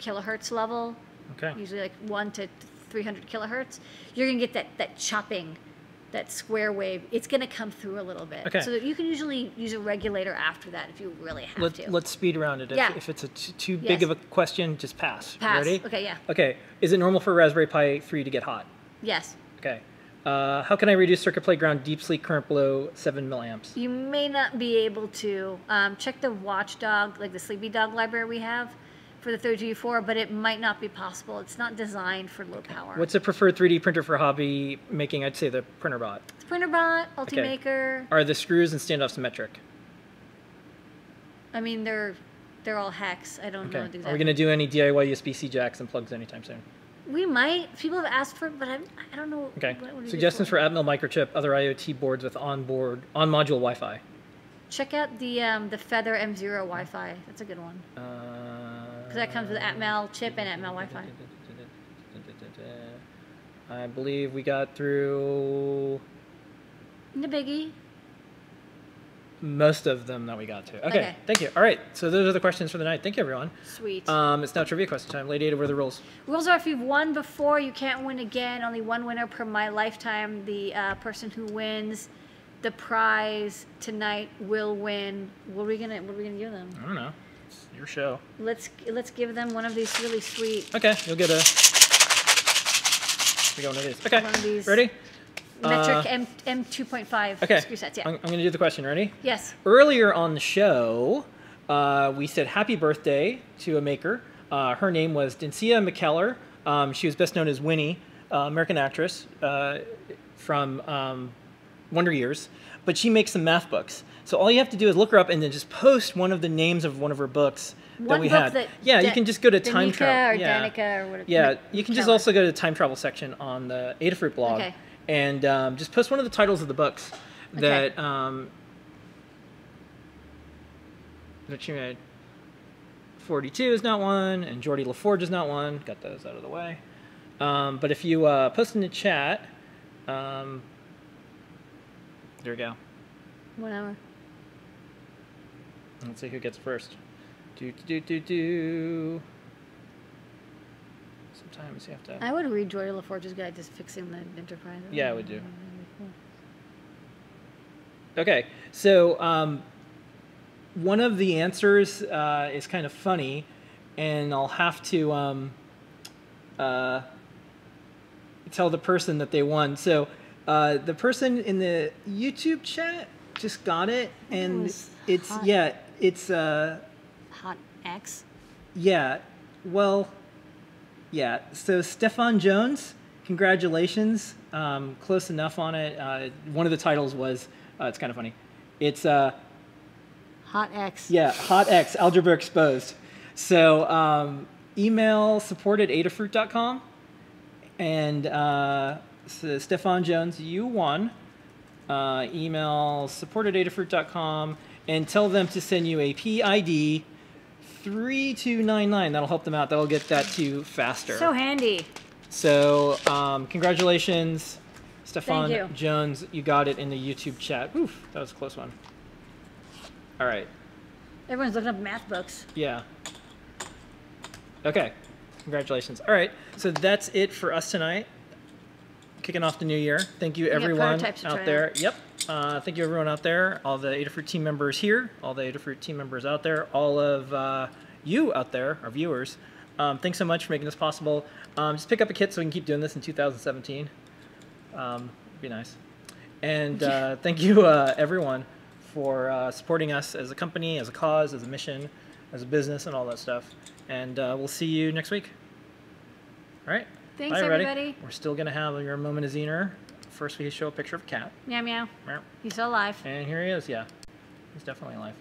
kilohertz level, Okay. usually like 1 to 300 kilohertz. You're going to get that, that chopping, that square wave. It's going to come through a little bit. Okay. So that you can usually use a regulator after that if you really have Let, to. let's speed around it. If, Yeah. if it's a t- too Yes. big of a question, just pass. Pass. Ready? Okay, yeah. Okay. Is it normal for Raspberry Pi 3 to get hot? yes. Okay. Uh, how can I reduce circuit playground deep sleep current below 7 milliamps? You may not be able to um, check the watchdog, like the SleepyDog library we have for the 32U4, but it might not be possible. It's not designed for low power. What's a preferred 3D printer for hobby making? I'd say the Printrbot. It's Printrbot, Ultimaker. Are the screws and standoff symmetric? I mean, they're they're all hex. I don't know Okay. exactly. Are we going to do any DIY USB-C jacks and plugs anytime soon? We might. People have asked for it, but I, I don't know. Okay. Suggestions for Atmel microchip, other IoT boards with onboard on-module Wi-Fi. Check out the um, the Feather M0 Wi-Fi. That's a good one. Uh, Because that comes with Atmel chip and Atmel Wi-Fi. I believe we got through The biggie. most of them that we got to. Okay, Okay. thank you. All right, so those are the questions for the night. Thank you, everyone. Sweet. Um, it's now trivia question time. Lady Ada, what are the rules? Rules are if you've won before, you can't win again. Only one winner per my lifetime. The uh, person who wins the prize tonight will win. What are we gonna What are we gonna give them? I don't know. Your show. Let's let's give them one of these really sweet Okay, you'll get a. We got one of these. Okay, One of these. ready? metric Uh, M M two point five Okay, screw sets. Yeah. I'm, I'm going to do the question. Ready? yes. Earlier on the show, uh, we said happy birthday to a maker. Uh, her name was Danica McKellar. Um, she was best known as Winnie, uh, American actress uh, from um, Wonder Years. But she makes some math books. So all you have to do is look her up and then just post one of the names of one of her books that we book had. that yeah, you can just go to time travel. or yeah. Danica or whatever- Yeah, you can just also go to the time travel section on the Adafruit blog Okay. and um, just post one of the titles of the books Okay. that um, that you made. 42 is not one, and Geordi La Forge is not one. Got those out of the way. Um, but if you uh, post in the chat, um, there we go. Whatever. Let's see who gets first. Do do do do. Sometimes you have to. I would read Geordi La Forge's guide to fixing the Enterprise. Yeah, I would do. Okay, so um, one of the answers uh, is kind of funny, and I'll have to um, uh, tell the person that they won. So uh, the person in the YouTube chat just got it, and was it's hot. yeah, it's uh, Hot X. yeah, well, yeah. So Stefan Jones, congratulations. Um, close enough on it. Uh, one of the titles was, uh, it's kind of funny. It's, uh, Hot X. yeah, Hot X, Algebra Exposed. So um, email support at adafruit.com. And uh, so Stefan Jones, you won. Uh, email support at adafruit.com and tell them to send you a PID 3299. That'll help them out. That'll get that to you faster. So handy. So, um, congratulations, Stefan you. Jones. You got it in the YouTube chat. Oof, that was a close one. All right. Everyone's looking up math books. Yeah. Okay. Congratulations. All right. So that's it for us tonight. Kicking off the new year. Thank you, everyone out there. out. Yep. Uh, thank you, everyone out there. All the Adafruit team members here. All the Adafruit team members out there. All of uh, you out there, our viewers. Um, thanks so much for making this possible. Um, just pick up a kit so we can keep doing this in 2017. Um, be nice. And uh, thank you, uh, everyone, for uh, supporting us as a company, as a cause, as a mission, as a business, and all that stuff. And uh, we'll see you next week. All right. Thanks, Bye, everybody. everybody. We're still going to have your moment of Zener. First, we show a picture of a cat. Meow meow. Meow. He's still alive. And here he is. Yeah. He's definitely alive.